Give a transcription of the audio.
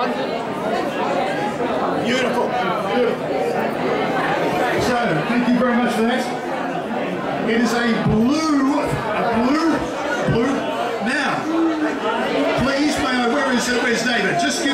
one. Beautiful. Beautiful. So, thank you very much for that. It is a blue, a blue, blue. Now, please, may I, where is, where's David? Just give